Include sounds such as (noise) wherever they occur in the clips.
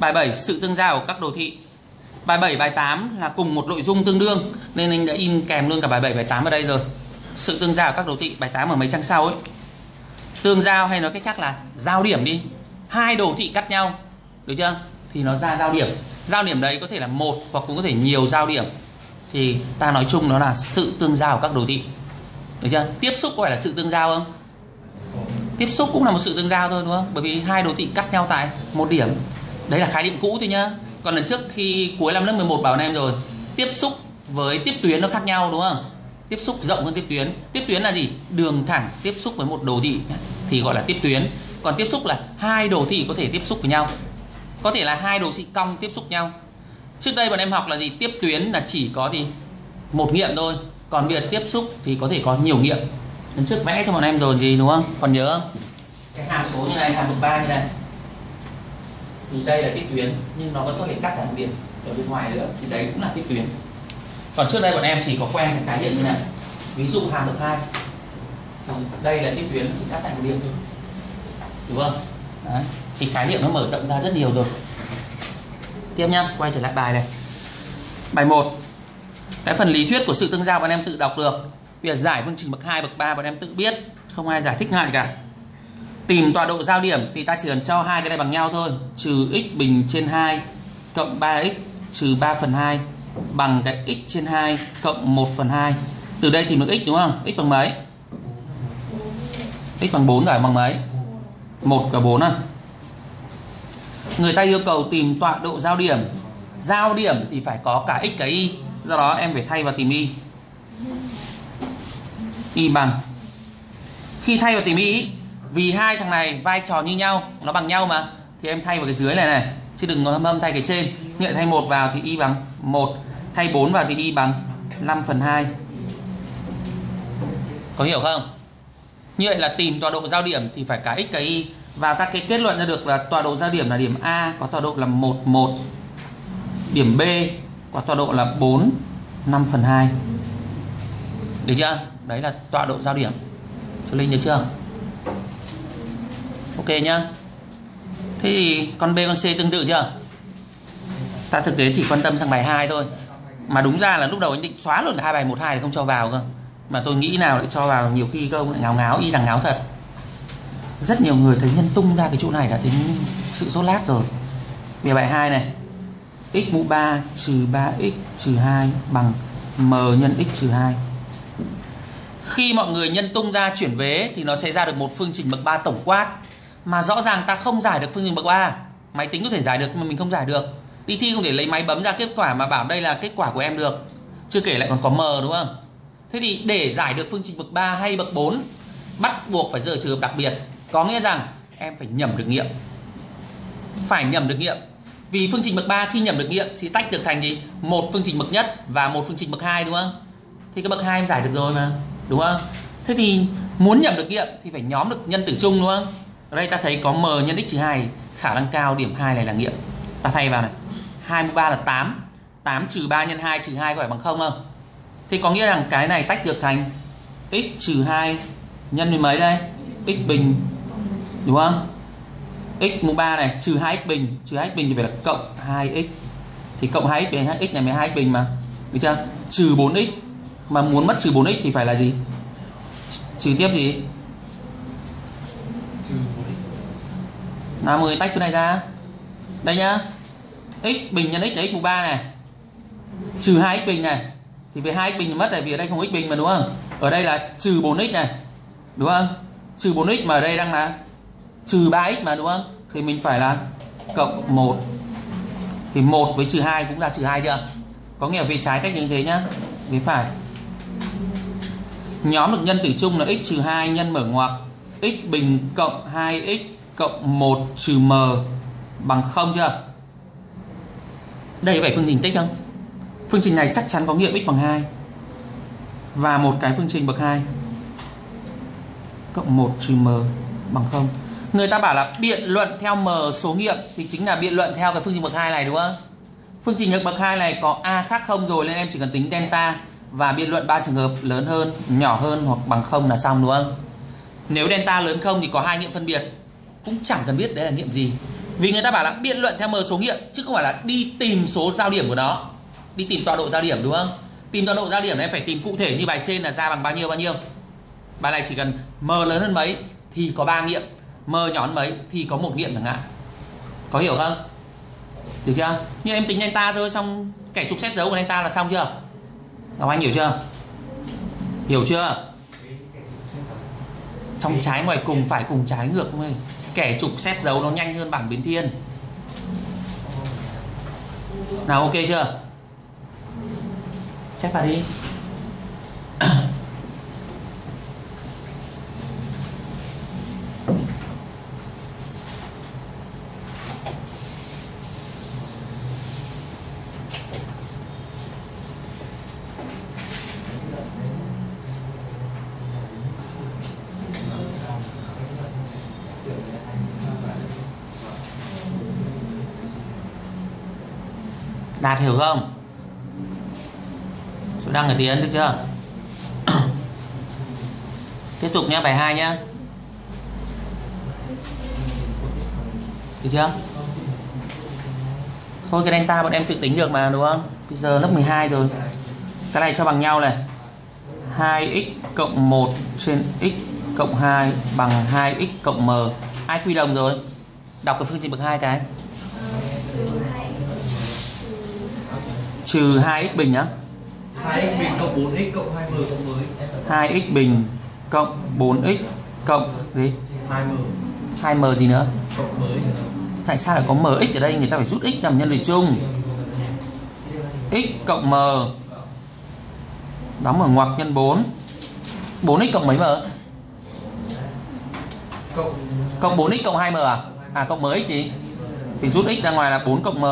Bài 7 sự tương giao của các đồ thị. Bài 7 bài 8 là cùng một nội dung tương đương nên anh đã in kèm luôn cả bài 7 bài 8 ở đây rồi. Sự tương giao của các đồ thị bài 8 ở mấy trang sau ấy. Tương giao hay nói cách khác là giao điểm đi. Hai đồ thị cắt nhau, được chưa? Thì nó ra giao điểm. Giao điểm đấy có thể là một hoặc cũng có thể nhiều giao điểm. Thì ta nói chung nó là sự tương giao của các đồ thị. Được chưa? Tiếp xúc có phải là sự tương giao không? Tiếp xúc cũng là một sự tương giao thôi đúng không? Bởi vì hai đồ thị cắt nhau tại một điểm đấy là khái niệm cũ thôi nhá. Còn lần trước khi cuối năm lớp 11 bảo anh em rồi, tiếp xúc với tiếp tuyến nó khác nhau, đúng không? Tiếp xúc rộng hơn tiếp tuyến. Tiếp tuyến là gì? Đường thẳng tiếp xúc với một đồ thị thì gọi là tiếp tuyến. Còn tiếp xúc là hai đồ thị có thể tiếp xúc với nhau. Có thể là hai đồ thị cong tiếp xúc nhau. Trước đây bọn em học là gì? Tiếp tuyến là chỉ có gì một nghiệm thôi. Còn bây giờ tiếp xúc thì có thể có nhiều nghiệm. Lần trước vẽ cho bọn em rồi gì đúng không? Còn nhớ không? Cái hàm số như này, hàm bậc ba như này thì đây là tiếp tuyến nhưng nó vẫn có thể cắt thẳng điểm ở bên ngoài nữa. Thì đấy cũng là tiếp tuyến. Còn trước đây bọn em chỉ có quen cái khái niệm như này. Ví dụ hàm bậc hai. Thì đây là tiếp tuyến chỉ cắt thẳng điểm thôi. Đúng không? Đấy. thì khái niệm nó mở rộng ra rất nhiều rồi. Tiếp nhá quay trở lại bài này. Bài 1 cái phần lý thuyết của sự tương giao bọn em tự đọc được. Bây giờ giải phương trình bậc 2, bậc 3 bọn em tự biết. Không ai giải thích ngại cả. Tìm tọa độ giao điểm thì ta chỉ cần cho hai cái này bằng nhau thôi. Trừ x bình trên 2 cộng 3x trừ 3 phần 2 bằng cái x trên 2 cộng 1 phần 2. Từ đây tìm được x đúng không? x bằng mấy? x bằng 4 rồi bằng mấy? 1 và 4 à? Người ta yêu cầu tìm tọa độ giao điểm. Giao điểm thì phải có cả x cả y. Do đó em phải thay vào tìm y. Y bằng khi thay vào tìm y vì hai thằng này vai trò như nhau, nó bằng nhau mà. Thì em thay vào cái dưới này này, chứ đừng có hâm hâm thay cái trên. Nghĩa thay một vào thì y bằng 1 thay 4 vào thì y bằng 5 phần 2 có hiểu không? Như vậy là tìm tọa độ giao điểm thì phải cả x cả y. Và ta cái kết luận ra được là tọa độ giao điểm là điểm A có tọa độ là 1 1 điểm B có tọa độ là 4 5 phần 2 được chưa? Đấy là tọa độ giao điểm. Cho Linh được chưa? Ok nhá. Thế thì con b, con c tương tự chưa? Ta thực tế chỉ quan tâm sang bài 2 thôi. Mà đúng ra là lúc đầu anh định xóa luôn hai bài một hai để không cho vào cơ. Mà tôi nghĩ nào lại cho vào nhiều khi câu lại ngáo ngáo, y rằng ngáo thật. Rất nhiều người thấy nhân tung ra cái chỗ này đã tính sự sốt lát rồi. Về bài 2 này. X mũ 3 trừ 3x trừ 2 bằng m nhân x trừ 2 khi mọi người nhân tung ra chuyển vế thì nó sẽ ra được một phương trình bậc 3 tổng quát mà rõ ràng ta không giải được phương trình bậc 3 máy tính có thể giải được mà mình không giải được. Đi thi không thể lấy máy bấm ra kết quả mà bảo đây là kết quả của em được. Chưa kể lại còn có m, đúng không? Thế thì để giải được phương trình bậc 3 hay bậc 4 bắt buộc phải giờ trường hợp đặc biệt. Có nghĩa rằng em phải nhầm được nghiệm. Phải nhầm được nghiệm. Vì phương trình bậc 3 khi nhầm được nghiệm thì tách được thành gì? Một phương trình bậc nhất và một phương trình bậc 2 đúng không? Thì cái bậc 2 em giải được rồi mà, đúng không? Thế thì muốn nhầm được nghiệm thì phải nhóm được nhân tử chung, đúng không? Ở đây ta thấy có m nhân x trừ 2 khả năng cao điểm 2 này là nghiệm. Ta thay vào này. 23 là 8 8 trừ 3 nhân 2 trừ 2 có phải bằng không không? Thì có nghĩa rằng cái này tách được thành x trừ 2 nhân với mấy đây? X bình, đúng không? X mũ 3 này, trừ 2x bình. Trừ 2x bình thì phải là cộng 2x thì cộng 2x về 2x này 12x bình mà. Được chưa? Trừ 4x mà muốn mất trừ 4x thì phải là gì? Trừ tiếp gì? Là 10 tách chỗ này ra. Đây nhá. X bình nhân x là x mũ 3 này. Trừ 2x bình này. Thì về 2x bình mất này, vì ở đây không x bình mà, đúng không? Ở đây là trừ 4x này. Đúng không? Trừ 4x mà ở đây đang là trừ 3x mà, đúng không? Thì mình phải là cộng 1 thì 1 với trừ 2 cũng là trừ 2 chưa? Có nghĩa về trái cách như thế nhá. Về phải. Nhóm được nhân tử chung là x trừ 2 nhân mở ngoặc. X bình cộng 2x cộng 1 trừ m bằng 0 chưa? Đây có phải phương trình tích không? Phương trình này chắc chắn có nghiệm x bằng 2 và một cái phương trình bậc 2 cộng 1 trừ m bằng 0. Người ta bảo là biện luận theo m số nghiệm thì chính là biện luận theo cái phương trình bậc 2 này đúng không? Phương trình bậc 2 này có a khác không rồi nên em chỉ cần tính delta và biện luận ba trường hợp lớn hơn, nhỏ hơn hoặc bằng 0 là xong đúng không? Nếu delta lớn không thì có hai nghiệm phân biệt cũng chẳng cần biết đấy là nghiệm gì. Vì người ta bảo là biện luận theo m số nghiệm, chứ không phải là đi tìm số giao điểm của nó. Đi tìm tọa độ giao điểm, đúng không? Tìm tọa độ giao điểm em phải tìm cụ thể như bài trên là ra bằng bao nhiêu bao nhiêu. Bài này chỉ cần m lớn hơn mấy thì có ba nghiệm, m nhỏ hơn mấy thì có một nghiệm chẳng hạn. Có hiểu không? Được chưa? Như em tính anh ta thôi, xong kẻ trục xét dấu của anh ta là xong chưa? Ngọc Anh hiểu chưa? Hiểu chưa? Trong trái ngoài cùng, phải cùng trái ngược không? ơi kẻ trục xét dấu nó nhanh hơn bảng biến thiên. Nào, ok chưa? Chép vào đi. (clears throat) hiểu không? Số đăng ở tiến được chưa? (coughs) Tiếp tục nhé, bài 2 nhé. Được chưa? Thôi cái delta bọn em tự tính được mà đúng không? Bây giờ lớp 12 rồi. Cái này cho bằng nhau này. 2x cộng 1 trên x cộng 2 bằng 2x cộng m. Ai quy đồng rồi? Đọc cái phương trình bậc hai cái. Trừ 2x bình nhá 2x bình cộng 4x cộng 2m cộng mới. 2x bình cộng 4x cộng gì? 2m 2m gì nữa? Cộng tại sao lại có mx ở đây? Người ta phải rút x làm nhân lời chung. X cộng m. Đóng ở ngoặc nhân 4 4x cộng mấy m? Cộng cộng 4x cộng 2m à? À cộng mx gì thì? Rút x ra ngoài là 4 cộng m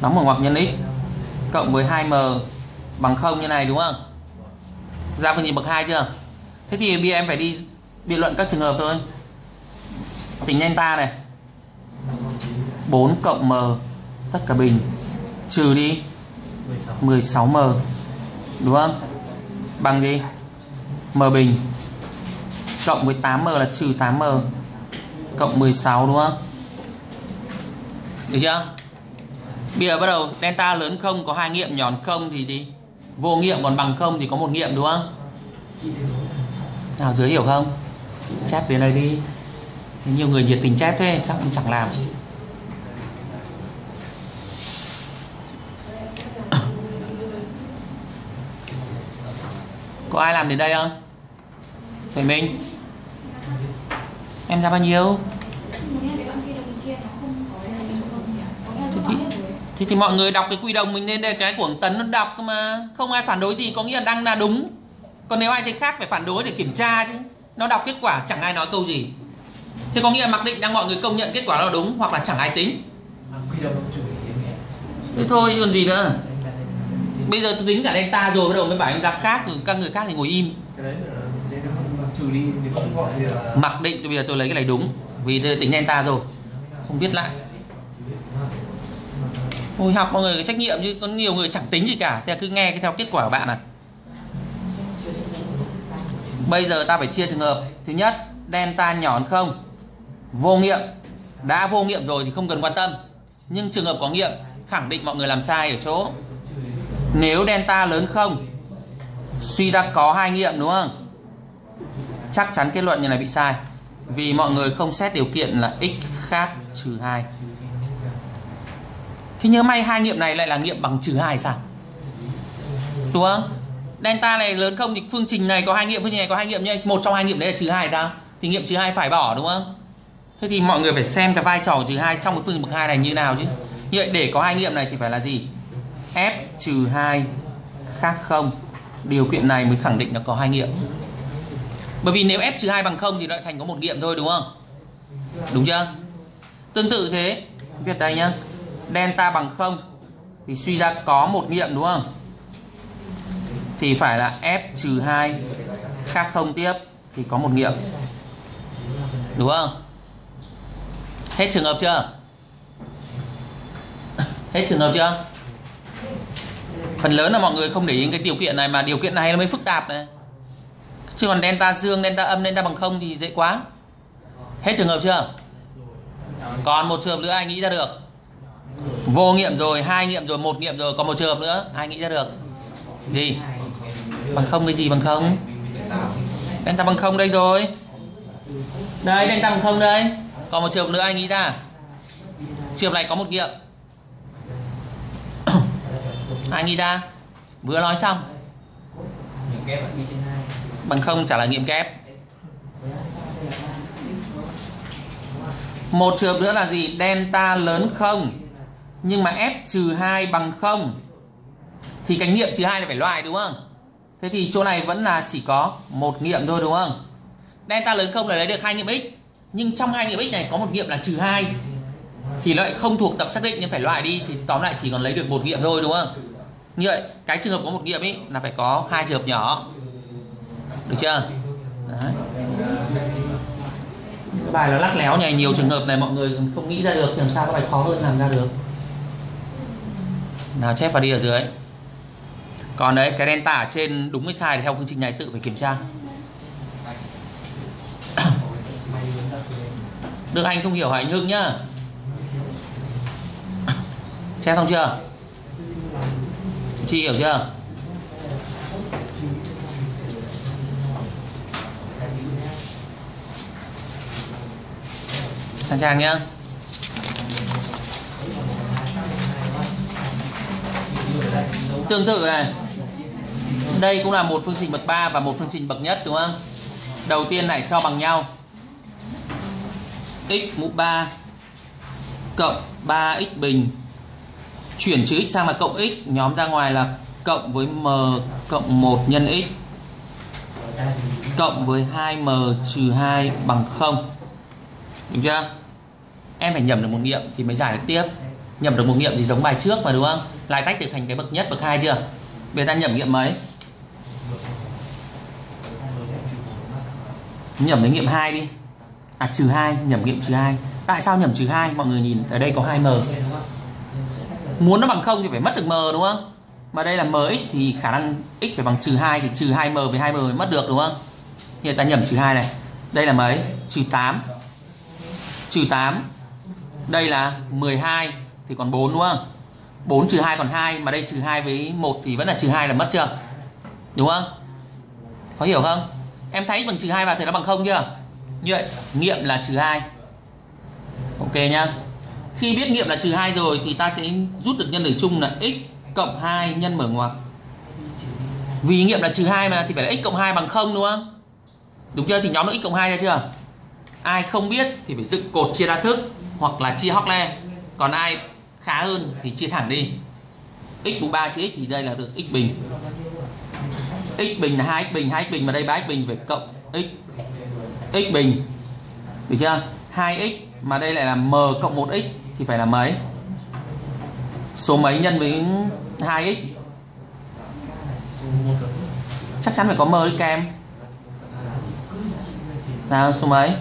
đóng ở ngoặc nhân x cộng với 2m bằng 0 như này, đúng không? Ra phương trình bậc 2 chưa? Thế thì bây giờ em phải đi biện luận các trường hợp thôi. Tính delta này. 4 cộng m, tất cả bình trừ đi 16m đúng không? Bằng gì? m bình cộng với 8m là trừ 8m cộng 16 đúng không? Được chưa? Bây giờ bắt đầu delta lớn không có hai nghiệm nhòn không thì đi vô nghiệm còn bằng không thì có một nghiệm đúng không? Nào dưới hiểu không? Chép về đây đi. Nhiều người nhiệt tình chép thế chắc cũng chẳng làm. Có ai làm đến đây không? Thầy Minh Em ra bao nhiêu? Thì, thế thì mọi người đọc cái quy đồng mình nên đây cái của tấn nó đọc mà. Không ai phản đối gì có nghĩa là đang là đúng. Còn nếu ai thấy khác phải phản đối để kiểm tra chứ. Nó đọc kết quả chẳng ai nói câu gì. Thế có nghĩa là mặc định đang mọi người công nhận kết quả nó đúng hoặc là chẳng ai tính. Quy đồng chủ ý em thế thôi còn gì nữa? Bây giờ tôi tính cả delta rồi bắt đầu mới bảo anh ra khác các người khác thì ngồi im. Là thì là mặc định bây giờ tôi lấy cái này đúng vì tôi tính delta rồi không viết lại hồi học mọi người cái trách nhiệm chứ, có nhiều người chẳng tính gì cả. Thế là cứ nghe cái theo kết quả của bạn à. Bây giờ ta phải chia trường hợp. Thứ nhất delta nhỏ hơn không? Vô nghiệm. Đã vô nghiệm rồi thì không cần quan tâm. Nhưng trường hợp có nghiệm, Khẳng định mọi người làm sai ở chỗ. Nếu delta lớn không? Suy ra có hai nghiệm, đúng không? Chắc chắn kết luận như này bị sai. Vì mọi người không xét điều kiện là x khác trừ 2 Thế nhớ may hai nghiệm này lại là nghiệm bằng trừ 2 sao? Đúng không? Delta này lớn không thì phương trình này có hai nghiệm, phương trình này có hai nghiệm nhưng một trong hai nghiệm đấy là trừ 2 sao? Thì nghiệm trừ 2 phải bỏ đúng không? Thế thì mọi người phải xem cái vai trò trừ 2 trong cái phương trình bậc 2 này như nào chứ. Như vậy để có hai nghiệm này thì phải là gì? F trừ 2 khác không. Điều kiện này mới khẳng định là có hai nghiệm. Bởi vì nếu F trừ 2 bằng 0 thì lại thành có một nghiệm thôi đúng không? Đúng chưa? Tương tự thế, viết đây nhá delta bằng 0 thì suy ra có một nghiệm đúng không? Thì phải là f trừ 2 khác không tiếp thì có một nghiệm. Đúng không? Hết trường hợp chưa? Hết trường hợp chưa? Phần lớn là mọi người không để ý cái điều kiện này mà điều kiện này nó mới phức tạp này. Chứ còn delta dương, delta âm, delta bằng 0 thì dễ quá. Hết trường hợp chưa? còn một trường hợp nữa ai nghĩ ra được vô nghiệm rồi, hai nghiệm rồi, một nghiệm rồi, còn một trường hợp nữa. Ai nghĩ ra được? Gì? Bằng không cái gì bằng không? Delta bằng không đây rồi. Đây, delta bằng không đây. Còn một trường hợp nữa ai nghĩ ra? Trường hợp này có một nghiệm. (coughs) Ai nghĩ ra? Vừa nói xong. Bằng không trả lời nghiệm kép. Một trường hợp nữa là gì? Delta lớn không? Nhưng mà f trừ 2 bằng không thì cái nghiệm trừ 2 là phải loại, đúng không? Thế thì chỗ này vẫn là chỉ có một nghiệm thôi, đúng không? Delta lớn không là lấy được hai nghiệm x. Nhưng trong hai nghiệm x này có một nghiệm là trừ 2 thì lại không thuộc tập xác định nhưng phải loại đi thì tóm lại chỉ còn lấy được một nghiệm thôi, đúng không? Như vậy, cái trường hợp có một nghiệm ấy là phải có hai trường hợp nhỏ. Được chưa? Đấy. bài nó lắc léo này nhiều trường hợp này mọi người không nghĩ ra được thì làm sao các bài khó hơn làm ra được? Nào, chép vào đi ở dưới. Còn đấy, cái delta ở trên đúng hay sai thì theo phương trình này tự phải kiểm tra. (coughs) Đức Anh không hiểu hỏi anh Hưng nhá. (coughs) Chép xong chưa? Chị hiểu chưa? Sang trang nhá. Tương tự này. Đây cũng là một phương trình bậc 3 và một phương trình bậc nhất, đúng không? Đầu tiên lại cho bằng nhau. X mũ 3 cộng 3x bình. Chuyển chữ x sang là cộng x, nhóm ra ngoài là cộng với m cộng 1 nhân x cộng với 2m trừ 2 bằng 0 Đúng chưa? Em phải nhầm được một nghiệm thì mới giải được tiếp nhập được một nghiệm thì giống bài trước mà đúng không? Lại tách được thành cái bậc nhất, bậc hai chưa? Bây giờ ta nhập nghiệm mấy? Nhẩm đến nghiệm 2 đi À trừ 2, nhẩm nghiệm trừ 2 Tại sao nhẩm trừ 2? Mọi người nhìn ở đây có 2m Muốn nó bằng không thì phải mất được m đúng không? Mà đây là mx thì khả năng x phải bằng trừ 2 thì trừ 2m với 2m mới mất được đúng không? Hiện ta nhẩm trừ 2 này Đây là mấy? Trừ 8 Trừ 8 Đây là 12 thì còn 4 đúng không? 4 trừ 2 còn 2 Mà đây trừ 2 với 1 thì vẫn là trừ 2 là mất chưa? Đúng không? Có hiểu không? Em thấy bằng trừ 2 vào thì nó bằng không chưa? Như vậy, nghiệm là trừ 2 Ok nhá Khi biết nghiệm là trừ 2 rồi Thì ta sẽ rút được nhân tử chung là x cộng 2 nhân mở ngoặc Vì nghiệm là trừ 2 mà Thì phải là x cộng 2 bằng 0 đúng không? Đúng chưa? Thì nhóm nó x cộng 2 ra chưa? Ai không biết thì phải dựng cột chia đa thức Hoặc là chia hóc le Còn ai khá hơn thì chia thẳng đi. X mũ 3 chia x thì đây là được x bình. X bình là 2x bình 2x bình mà đây 3x bình phải cộng x x bình. Được chưa? 2x mà đây lại là m cộng 1x thì phải là mấy? Số mấy nhân với 2x chắc chắn phải có m đi kèm nào, số mấy?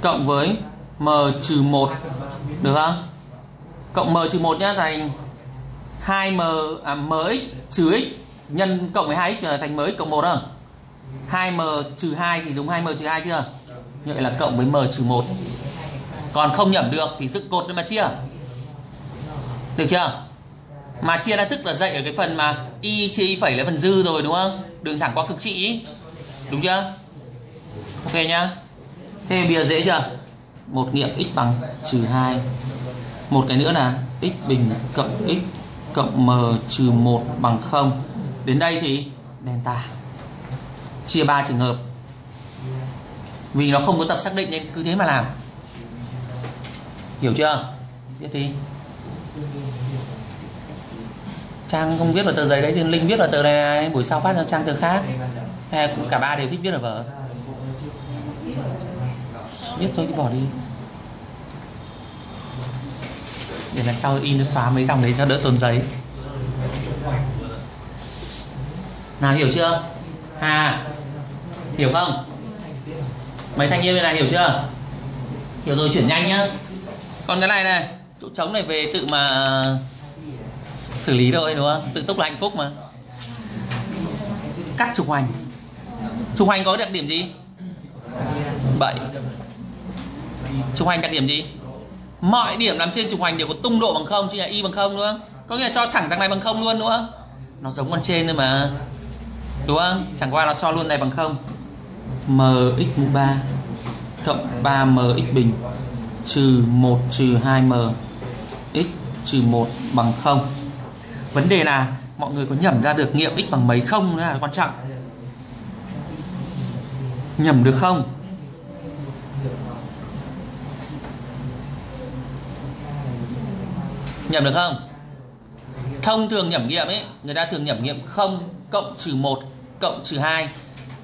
Cộng với m trừ 1 được không? Cộng m trừ 1 nhá thành 2m à, mx trừ x nhân cộng với 2x trở thành mx cộng 1 không? 2m trừ 2 thì đúng 2m trừ 2 chưa? Như vậy là cộng với m trừ 1 còn không nhẩm được thì dựng cột lên mà chia. Được chưa? Mà chia ra thức là dạy ở cái phần mà y chia y phẩy là phần dư rồi đúng không? Đường thẳng qua cực trị đúng chưa? Ok nhá. Thế bây giờ dễ chưa? Một nghiệm x bằng trừ 2 một cái nữa là x bình cộng x cộng m trừ 1 bằng 0 đến đây thì delta chia 3 trường hợp. Vì nó không có tập xác định nên cứ thế mà làm. Hiểu chưa? Viết đi. Trang không viết vào tờ giấy đấy thì linh viết vào tờ này, này. buổi sau phát cho trang tờ khác. Hay cả ba đều thích viết ở vở? Viết thôi thì bỏ đi để lần sau in nó xóa mấy dòng đấy cho đỡ tồn giấy. Nào, hiểu chưa? Hà hiểu không? Mấy thanh niên bên này hiểu chưa? Hiểu rồi, chuyển nhanh nhá. Còn cái này này, chỗ trống này về tự mà xử lý thôi, đúng không? Tự túc là hạnh phúc mà. Cắt trục hoành. Trục hoành có đặc điểm gì? Bậy. Trục hoành đặc điểm gì? Mọi điểm nằm trên trục hoành đều có tung độ bằng không chứ là y bằng không, đúng không? Có nghĩa là cho thẳng thằng này bằng không luôn, đúng không? Nó giống con trên thôi mà. Đúng không? Chẳng qua nó cho luôn này bằng không. Mx mũ 3 cộng 3mx bình trừ 1 trừ 2m x trừ 1 bằng 0 vấn đề là mọi người có nhẩm ra được nghiệm x bằng mấy không nữa là quan trọng. Nhẩm được không? Nhẩm được không? Thông thường nhẩm nghiệm ấy, người ta thường nhẩm nghiệm 0 cộng trừ 1 cộng trừ 2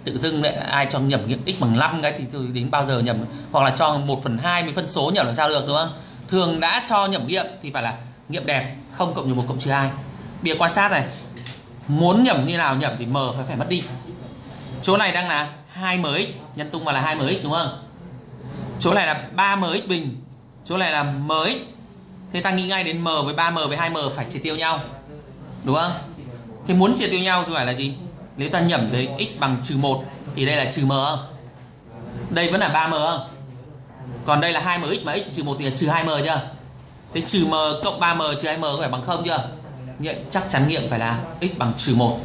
tự dưng lại ai cho nhẩm nghiệm x bằng 5 cái thì tôi đến bao giờ nhẩm, hoặc là cho 1 phần 2 với phân số nhẩm làm sao được, đúng không? Thường đã cho nhẩm nghiệm thì phải là nghiệm đẹp 0 cộng trừ 1 cộng trừ 2 bìa quan sát này, muốn nhẩm như nào nhẩm thì m phải phải mất đi. Chỗ này đang là 2mx nhân tung vào là 2mx đúng không? Chỗ này là 3mx bình, chỗ này là mx thế ta nghĩ ngay đến m với 3m với 2m phải triệt tiêu nhau. Đúng không? Thế muốn triệt tiêu nhau thì phải là gì? Nếu ta nhẩm tới x bằng trừ 1 thì đây là trừ m. Không đây vẫn là 3m không còn đây là 2mx mà x trừ 1 thì là trừ 2m chưa? Thế trừ m cộng 3m trừ 2m có phải bằng không chưa? Vậy chắc chắn nghiệm phải là x bằng trừ 1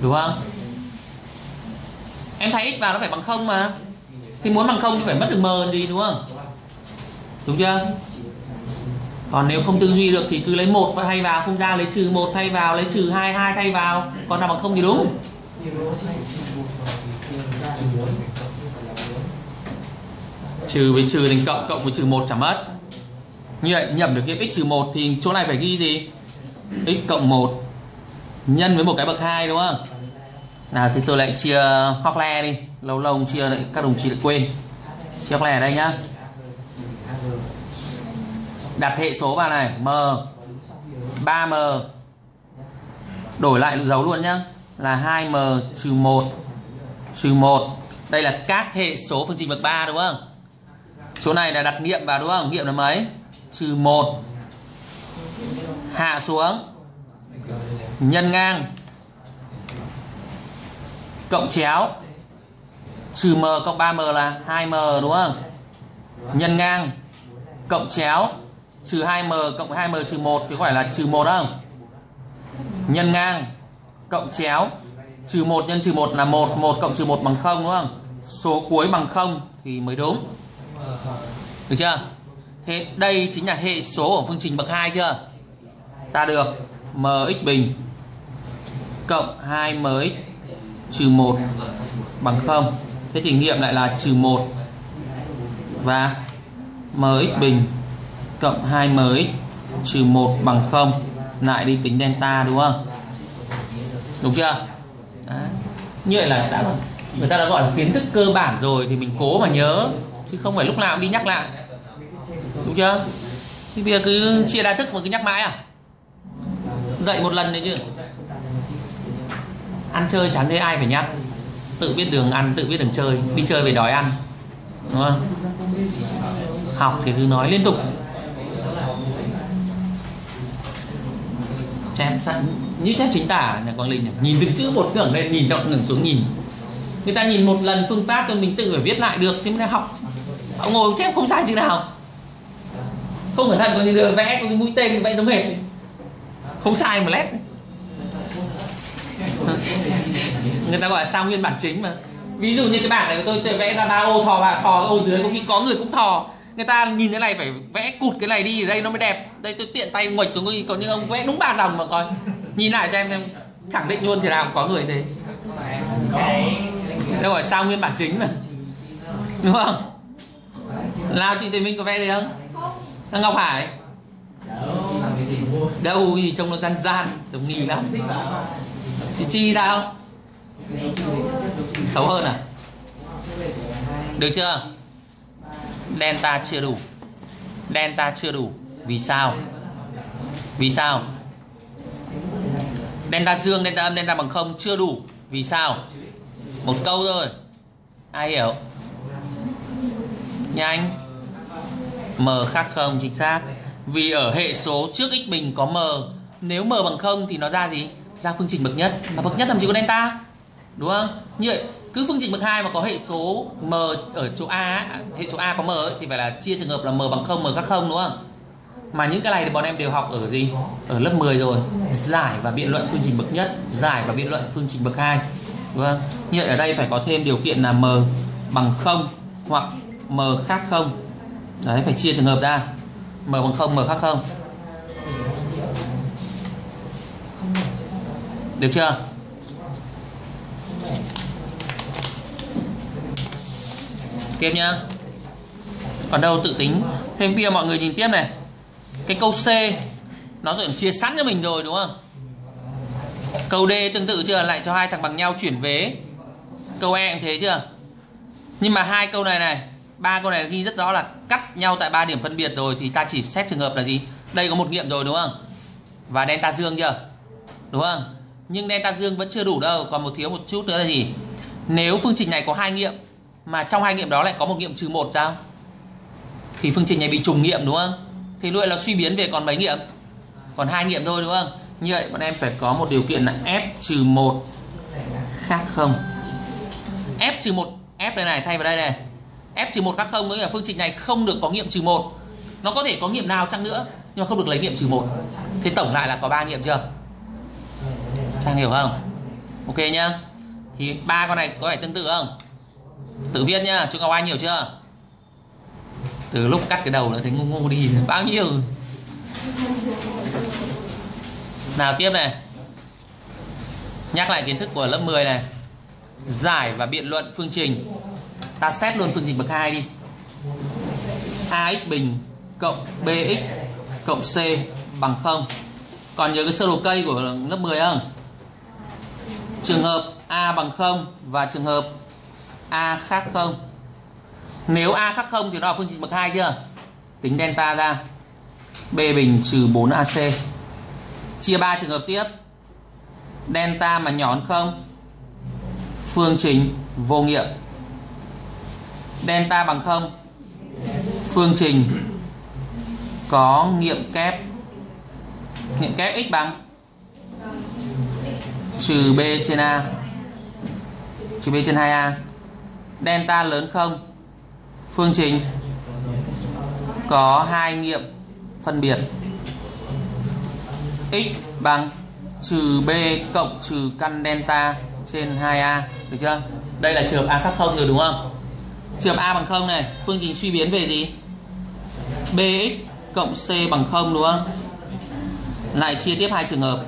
đúng không? Em thay x vào nó phải bằng không mà. Thì muốn bằng không thì phải mất được m gì đúng không? Đúng chưa? Còn nếu không tư duy được thì cứ lấy một và thay vào, không ra lấy trừ một thay vào, lấy trừ hai hai thay vào. Còn nào bằng không thì đúng. Trừ với trừ thành cộng cộng với trừ một chẳng mất. Như vậy nhẩm được cái x trừ một thì chỗ này phải ghi gì? x cộng 1 nhân với một cái bậc hai, đúng không? Nào, thì tôi lại chia hoặc le đi. Lâu lâu chia lại, các đồng chí lại quên. Chia hoặc le ở đây nhá đặt hệ số vào này, m. 3m đổi lại dấu luôn nhá. Là 2m trừ 1 trừ 1 đây là các hệ số phương trình bậc 3 đúng không? Số này là đặt nghiệm vào đúng không? Nghiệm là mấy? Trừ 1 hạ xuống. Nhân ngang. Cộng chéo. Trừ m cộng 3m là 2m đúng không? Nhân ngang. Cộng chéo trừ 2m cộng 2m trừ 1 thì có phải là trừ 1 không? Nhân ngang cộng chéo. Trừ 1 nhân trừ 1 là 1 1 cộng trừ 1 bằng 0 đúng không? Số cuối bằng 0 thì mới đúng. Được chưa? Thế đây chính là hệ số của phương trình bậc 2 chưa? Ta được mx bình cộng 2mx trừ 1 bằng 0 thế thì nghiệm lại là trừ 1 và mx bình cộng 2mx trừ 1 bằng 0 lại đi tính delta, đúng không? Đúng chưa? Đấy. như vậy là đã người ta đã gọi là kiến thức cơ bản rồi thì mình cố mà nhớ, chứ không phải lúc nào cũng đi nhắc lại. Đúng chưa? Thì bây giờ cứ chia đa thức mà cứ nhắc mãi à? Dạy một lần đấy chứ. Ăn chơi chẳng thấy ai phải nhắc. Tự biết đường ăn, tự biết đường chơi. Đi chơi về đói ăn. Đúng không? Học thì cứ nói liên tục. Chép như chép chính tả nhà quang linh nhìn từng chữ một ngẩng lên nhìn trọng ngẩng xuống nhìn. Người ta nhìn một lần phương pháp cho mình tự phải viết lại được thì mới học. Họ ngồi chép không sai chữ nào. Không phải thật có gì được vẽ có cái mũi tên vẽ giống hệt. Không sai một lét (laughs) người ta gọi là sao nguyên bản chính mà. Ví dụ như cái bảng này của tôi, tôi vẽ ra ba ô thò và thò ô dưới có khi có người cũng thò. Người ta nhìn cái này phải vẽ cụt cái này đi ở đây nó mới đẹp đây, tôi tiện tay nguệch xuống, có những ông vẽ đúng ba dòng mà coi. Nhìn lại xem xem, khẳng định luôn thì nào có người thế. Đây gọi sao nguyên bản chính mà. Đúng không? Nào, chị Tề Minh có vẽ gì không? Thằng Ngọc Hải. Đâu gì trông nó gian gian, giống nghi lắm. Chị chi sao xấu hơn à? Được chưa? Delta chưa đủ. Delta chưa đủ vì sao? Vì sao? Delta dương delta âm delta bằng không chưa đủ. Vì sao? Một câu thôi. Ai hiểu? Nhanh. M khác không? Chính xác. Vì ở hệ số trước x bình có m. Nếu m bằng không thì nó ra gì? Ra phương trình bậc nhất. Mà bậc nhất làm gì có delta? Đúng không? Như vậy cứ phương trình bậc 2 mà có hệ số m ở chỗ a hệ số a có m ấy, thì phải là chia trường hợp là m bằng không m khác không đúng không? Mà những cái này thì bọn em đều học ở gì? Ở lớp 10 rồi. Giải và biện luận phương trình bậc nhất, giải và biện luận phương trình bậc 2 đúng không như vậy ở đây phải có thêm điều kiện là m bằng 0 hoặc m khác không. Đấy, phải chia trường hợp ra. M bằng 0 m khác không. Được chưa? Tiếp nhá. Còn đâu tự tính? Thêm kia mọi người nhìn tiếp này cái câu C, nó rồi chia sẵn cho mình rồi, đúng không? Câu D tương tự chưa? Lại cho hai thằng bằng nhau chuyển vế. Câu E cũng thế chưa? Nhưng mà hai câu này này, ba câu này ghi rất rõ là cắt nhau tại ba điểm phân biệt rồi thì ta chỉ xét trường hợp là gì? Đây có một nghiệm rồi, đúng không? Và delta dương chưa? Đúng không? Nhưng delta dương vẫn chưa đủ đâu, còn một thiếu một chút nữa là gì? Nếu phương trình này có hai nghiệm, mà trong hai nghiệm đó lại có một nghiệm trừ một sao? Thì phương trình này bị trùng nghiệm, đúng không? Thì luôn là suy biến về còn mấy nghiệm? Còn hai nghiệm thôi, đúng không? Như vậy, bọn em phải có một điều kiện là f trừ một khác không. F trừ một, f đây này, thay vào đây này. F trừ một khác không nghĩa là phương trình này không được có nghiệm trừ một. Nó có thể có nghiệm nào chăng nữa, nhưng mà không được lấy nghiệm trừ một. Thì tổng lại là có ba nghiệm chưa? Trang hiểu không? Ok nhá. Thì ba con này có phải tương tự không? Tự viết nhá chú ngọc anh hiểu chưa? Từ lúc cắt cái đầu nó thấy ngu ngu đi, bao nhiêu? Nào tiếp này. Nhắc lại kiến thức của lớp 10 này. Giải và biện luận phương trình. Ta xét luôn phương trình bậc 2 đi. Ax bình cộng bx cộng c bằng 0 còn nhớ cái sơ đồ cây của lớp 10 không? Trường hợp a bằng 0 và trường hợp a khác 0 nếu a khác 0 thì nó là phương trình bậc 2 chưa? Tính delta ra. B bình trừ 4ac chia 3 trường hợp tiếp. Delta mà nhỏ hơn 0 phương trình vô nghiệm. Delta bằng 0 phương trình có nghiệm kép. Nghiệm kép x bằng? Trừ b trên a. Trừ b trên 2a delta lớn không? Phương trình có hai nghiệm phân biệt. X bằng trừ b cộng trừ căn delta trên 2a được chưa? Đây là trường a khác không rồi đúng không? Trường a bằng không này, phương trình suy biến về gì? Bx cộng c bằng không, đúng không? Lại chia tiếp hai trường hợp.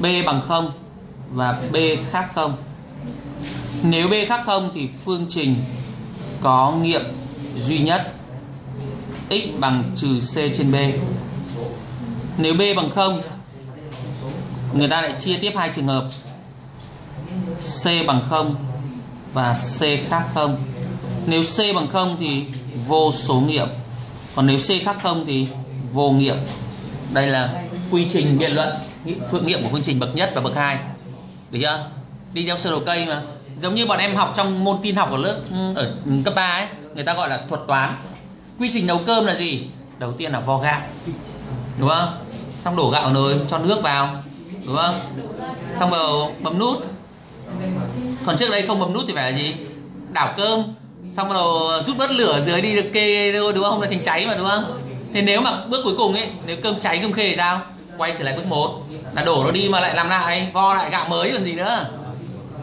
B bằng không và b khác không? Nếu b khác không thì phương trình có nghiệm duy nhất x bằng trừ c trên b. Nếu b bằng không, người ta lại chia tiếp hai trường hợp. C bằng không và c khác không. Nếu c bằng không thì vô số nghiệm. Còn nếu c khác không thì vô nghiệm. Đây là quy trình biện luận phương nghiệm của phương trình bậc nhất và bậc hai. Được chưa? Đi theo sơ đồ cây mà giống như bọn em học trong môn tin học ở lớp ừ, ở cấp 3 ấy, người ta gọi là thuật toán. Quy trình nấu cơm là gì? Đầu tiên là vo gạo, đúng không? Xong đổ gạo nồi, cho nước vào, đúng không? Xong vào bấm nút. Còn trước đây không bấm nút thì phải là gì? Đảo cơm. Xong rồi rút bớt lửa dưới đi được kê, đúng không? Là thành cháy mà, đúng không? Thế nếu mà bước cuối cùng ấy, nếu cơm cháy, cơm khê thì sao? Quay trở lại bước một. Là đổ nó đi mà lại làm lại, vo lại gạo mới còn gì nữa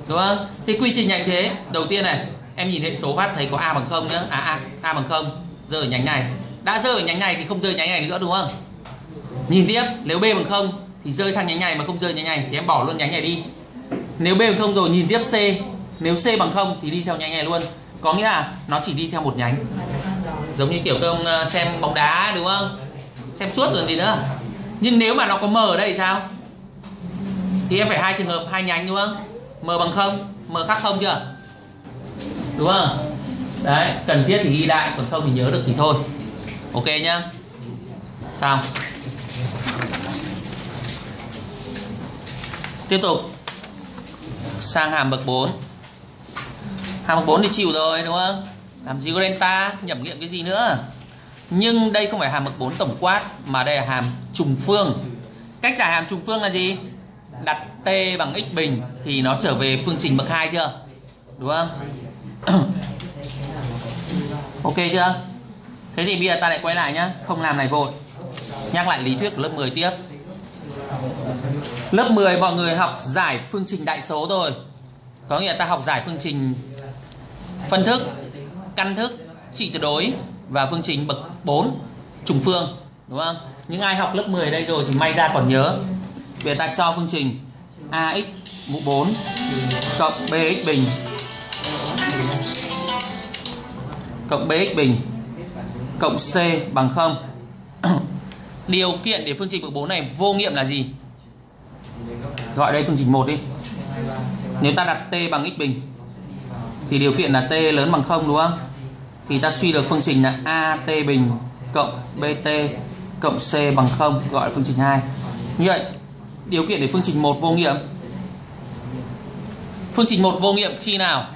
đúng không? Thì quy trình nhánh thế. Đầu tiên này, em nhìn hệ số phát thấy có a bằng không nhá. À a a bằng không. Giờ ở nhánh này. Đã rơi ở nhánh này thì không rơi nhánh này nữa đúng không? Nhìn tiếp, nếu b bằng không thì rơi sang nhánh này mà không rơi nhánh này thì em bỏ luôn nhánh này đi. Nếu b bằng không rồi, nhìn tiếp c. Nếu c bằng không thì đi theo nhánh này luôn. Có nghĩa là nó chỉ đi theo một nhánh. Giống như kiểu công ờ, xem bóng đá đúng không? Xem suốt rồi gì nữa. Nhưng nếu mà nó có m ở đây sao? Thì em phải hai trường hợp, hai nhánh đúng không? M bằng không? M khác không chưa? Đúng không? Đấy, cần thiết thì ghi lại, còn không thì nhớ được thì thôi. Ok nhá. Xong. Tiếp tục. Sang hàm bậc 4 hàm bậc 4 thì chịu rồi, đúng không? Làm gì có delta nhẩm nghiệm cái gì nữa? Nhưng đây không phải hàm bậc 4 tổng quát, mà đây là hàm trùng phương. Cách giải hàm trùng phương là gì? T bằng x bình thì nó trở về phương trình bậc 2 chưa? Đúng không? (clears throat) ok chưa? Thế thì bây giờ ta lại quay lại nhá, không làm này vội. Nhắc lại lý thuyết của lớp 10 tiếp. Lớp 10 mọi người học giải phương trình đại số rồi. Có nghĩa là ta học giải phương trình phân thức, căn thức, trị tuyệt đối và phương trình bậc 4 trùng phương, đúng không? Những ai học lớp 10 đây rồi thì may ra còn nhớ. Bây giờ ta cho phương trình ax mũ 4 cộng bx bình cộng bx bình cộng c bằng 0. (coughs) Điều kiện để phương trình bậc 4 này vô nghiệm là gì? Gọi đây phương trình 1 đi. Nếu ta đặt t bằng x bình thì điều kiện là t lớn bằng 0 đúng không? Thì ta suy được phương trình là at bình cộng bt cộng c bằng 0 gọi là phương trình 2. Như vậy, điều kiện để phương trình 1 vô nghiệm. Phương trình 1 vô nghiệm khi nào?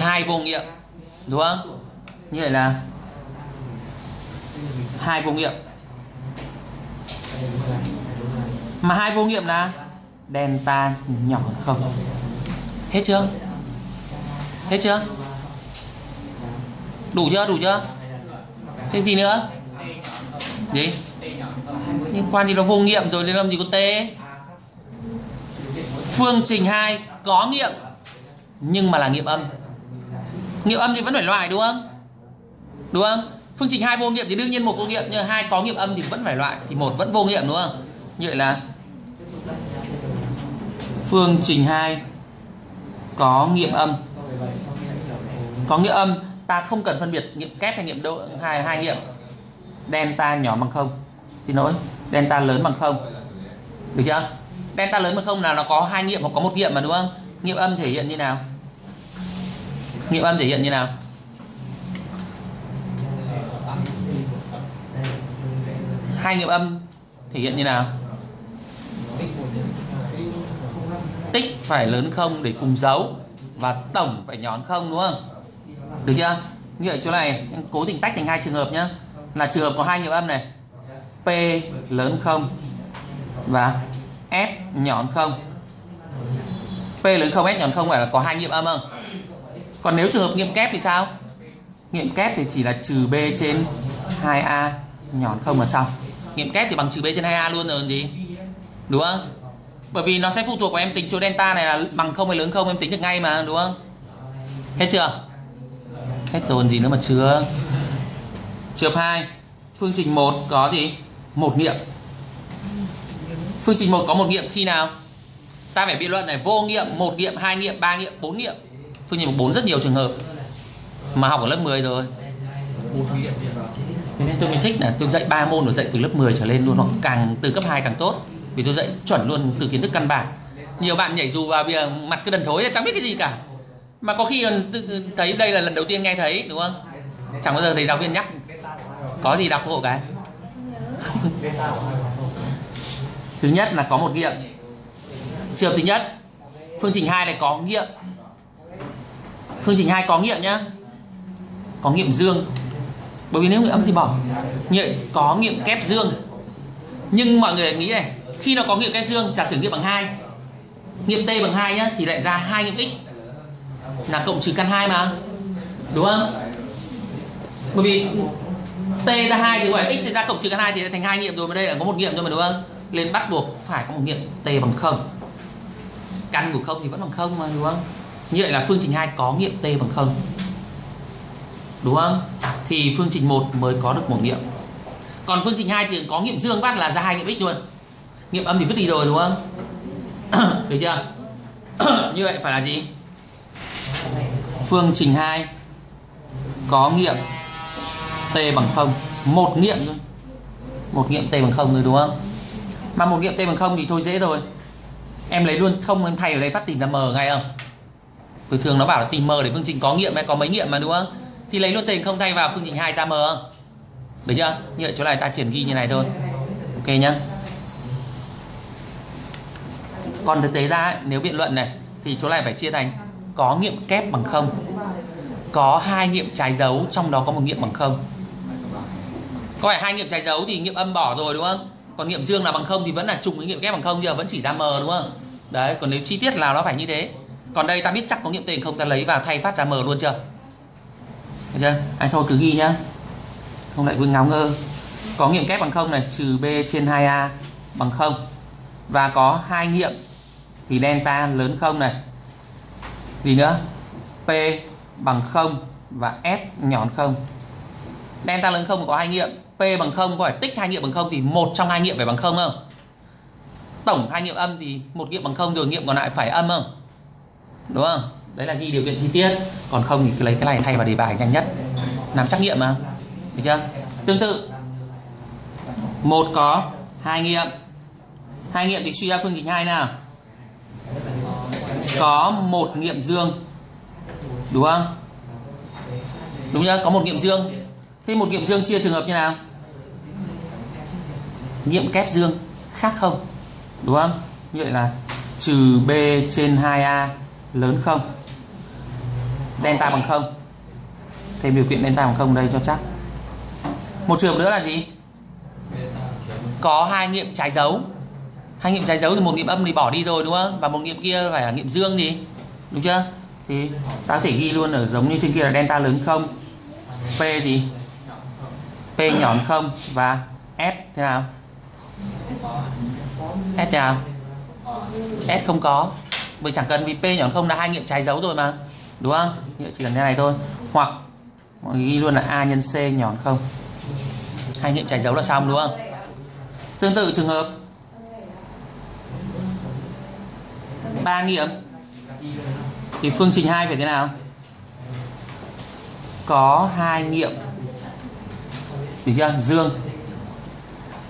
Hai vô nghiệm. Đúng không? Như vậy là hai vô nghiệm. Mà hai vô nghiệm là delta nhỏ hơn không. Hết chưa? Hết chưa? Đủ chưa? Đủ chưa? Thế gì nữa? Gì? Liên quan thì nó vô nghiệm rồi nên làm gì có t? Phương trình 2 có nghiệm, nhưng mà là nghiệm âm. Nghiệm âm thì vẫn phải loại, đúng không? Đúng không? Phương trình 2 vô nghiệm thì đương nhiên một vô nghiệm, nhưng hai có nghiệm âm thì vẫn phải loại thì một vẫn vô nghiệm, đúng không? Như vậy là phương trình 2 có nghiệm âm có nghiệm âm, ta không cần phân biệt nghiệm kép hay nghiệm độ, hai hai nghiệm delta nhỏ bằng không xin lỗi, delta lớn bằng không. Được chưa? Delta lớn bằng không là nó có hai nghiệm hoặc có một nghiệm mà, đúng không? Nghiệm âm thể hiện như nào? Nghiệm âm thể hiện như nào? Hai nghiệm âm thể hiện như nào? Tích phải lớn không để cùng dấu và tổng phải nhón không, đúng không? Được chưa? Như vậy chỗ này, em cố tình tách thành hai trường hợp nhá. Là trường hợp có hai nghiệm âm này p lớn không? Và s nhọn không? P lớn không, s nhọn không phải là có hai nghiệm âm không? Còn nếu trường hợp nghiệm kép thì sao? Nghiệm kép thì chỉ là trừ b trên 2a nhọn không là xong. Nghiệm kép thì bằng trừ b trên 2a luôn rồi gì? Đúng không? Bởi vì nó sẽ phụ thuộc vào em tính chỗ delta này là bằng không hay lớn không, em tính được ngay mà, đúng không? Hết chưa? Hết rồi, còn gì nữa mà chưa? Trường hợp 2 phương trình 1 có gì? Một nghiệm. Phương trình một có một nghiệm khi nào? Ta phải biện luận này. Vô nghiệm, một nghiệm, hai nghiệm, ba nghiệm, bốn nghiệm. Phương trình bốn rất nhiều trường hợp mà học ở lớp 10 rồi. Thế nên tôi mới thích là tôi dạy ba môn rồi dạy từ lớp 10 trở lên luôn, hoặc càng từ cấp 2 càng tốt. Vì tôi dạy chuẩn luôn từ kiến thức căn bản. Nhiều bạn nhảy dù vào bây giờ mặt cứ đần thối, chẳng biết cái gì cả. Mà có khi thấy đây là lần đầu tiên nghe thấy, đúng không? Chẳng bao giờ thấy giáo viên nhắc, có gì đọc hộ cái? (laughs) thứ nhất là có một nghiệm. Trường hợp thứ nhất, phương trình 2 này có nghiệm. Phương trình 2 có nghiệm nhá. Có nghiệm dương. Bởi vì nếu nghiệm âm thì bỏ nghiệm có nghiệm kép dương. Nhưng mọi người nghĩ này, khi nó có nghiệm kép dương, giả sử nghiệm bằng 2 nghiệm t bằng 2 nhá, thì lại ra hai nghiệm x. Là cộng trừ căn 2 mà. Đúng không? Bởi vì t ra 2 thì gọi x sẽ ra cộng trừ căn 2 thì thành hai nghiệm rồi, mà đây là có một nghiệm thôi mà, đúng không? Nên bắt buộc phải có một nghiệm t bằng 0 căn của không thì vẫn bằng không mà, đúng không? Như vậy là phương trình 2 có nghiệm t bằng 0 đúng không? Thì phương trình 1 mới có được một nghiệm. Còn phương trình 2 chỉ có nghiệm dương phát là ra hai nghiệm x luôn. Nghiệm âm thì vứt đi rồi, đúng không? (coughs) Được chưa? (coughs) Như vậy phải là gì? Phương trình 2 có nghiệm t bằng 0 một nghiệm thôi. Một nghiệm t bằng 0 rồi đúng không? Mà một nghiệm t bằng 0 thì thôi dễ rồi. Em lấy luôn không, em thay ở đây phát tìm ra m ngay không? Tôi thường nó bảo là tìm m để phương trình có nghiệm hay có mấy nghiệm mà, đúng không? Thì lấy luôn tiền không thay vào phương trình 2 ra m không? Được chưa? Như vậy chỗ này ta chuyển ghi như này thôi. Ok nhá. Còn thực tế ra nếu biện luận này, thì chỗ này phải chia thành có nghiệm kép bằng không, có hai nghiệm trái dấu, trong đó có một nghiệm bằng không có phải hai nghiệm trái dấu thì nghiệm âm bỏ rồi, đúng không? Còn nghiệm dương là bằng không thì vẫn là trùng với nghiệm kép bằng không chứ vẫn chỉ ra m, đúng không? Đấy, còn nếu chi tiết là nó phải như thế? Còn đây ta biết chắc có nghiệm tiền không? Ta lấy vào thay phát ra m luôn chưa? Được chưa? Anh thôi cứ ghi nhá. Không lại quên ngáo ngơ. Có nghiệm kép bằng không này, trừ b trên 2a bằng không. Và có hai nghiệm thì delta lớn không này? Gì nữa? P bằng không và s nhỏ hơn không? Delta lớn không có hai nghiệm bằng không, có phải tích hai nghiệm bằng không thì một trong hai nghiệm phải bằng không không? Tổng hai nghiệm âm thì một nghiệm bằng không rồi nghiệm còn lại phải âm không? Đúng không? Đấy là ghi điều kiện chi tiết. Còn không thì cứ lấy cái này thay vào đề bài nhanh nhất. Làm trắc nghiệm mà. Được chưa? Tương tự. Một có hai nghiệm. Hai nghiệm thì suy ra phương trình hai nào? Có một nghiệm dương. Đúng không? Đúng chưa? Có một nghiệm dương. Thế một nghiệm dương chia trường hợp như nào? Nghiệm kép dương khác không? Đúng không? Như vậy là trừ b trên 2a lớn không? Delta bằng không? Thêm điều kiện delta bằng không đây cho chắc. Một trường nữa là gì? Có hai nghiệm trái dấu. Hai nghiệm trái dấu thì một nghiệm âm thì bỏ đi rồi, đúng không? Và một nghiệm kia phải là nghiệm dương gì đúng chưa? Thì ta có thể ghi luôn ở giống như trên kia là delta lớn không? P gì p nhỏ không? Và s thế nào? S nào s không có. Vậy chẳng cần vì p nhỏ không là hai nghiệm trái dấu rồi mà. Đúng không? Chỉ cần cái này thôi. Hoặc, mọi người ghi luôn là a nhân c nhỏ không. Hai nghiệm trái dấu là xong, đúng không? Tương tự trường hợp. Ba nghiệm. Thì phương trình 2 phải thế nào? Có hai nghiệm. Được chưa? Dương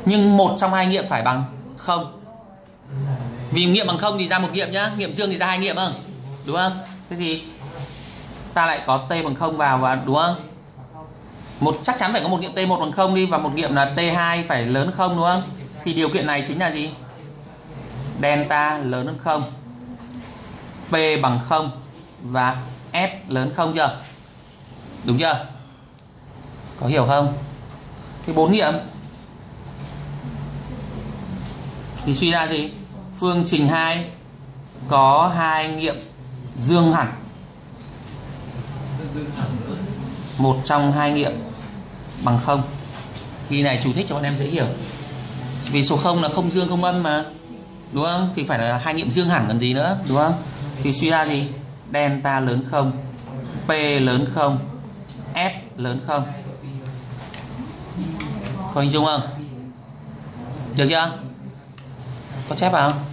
nhưng một trong hai nghiệm phải bằng không. Vì nghiệm bằng không thì ra một nghiệm nhá. Nghiệm dương thì ra hai nghiệm không? Đúng không? Thế thì ta lại có t bằng không vào và đúng không? Một, chắc chắn phải có một nghiệm t1 bằng không đi và một nghiệm là t2 phải lớn không đúng không? Thì điều kiện này chính là gì? Delta lớn hơn không? P bằng không và s lớn không chưa? Đúng chưa? Có hiểu không? Cái bốn nghiệm thì suy ra gì? Phương trình 2 có hai nghiệm dương hẳn. Một trong hai nghiệm bằng không. Ghi này, chú thích cho bọn em dễ hiểu. Vì số 0 là không dương không âm mà. Đúng không? Thì phải là hai nghiệm dương hẳn còn gì nữa, đúng không? Thì suy ra gì? Delta lớn không, p lớn không s lớn không. Có hình dung không? Được chưa? Có chép vào không?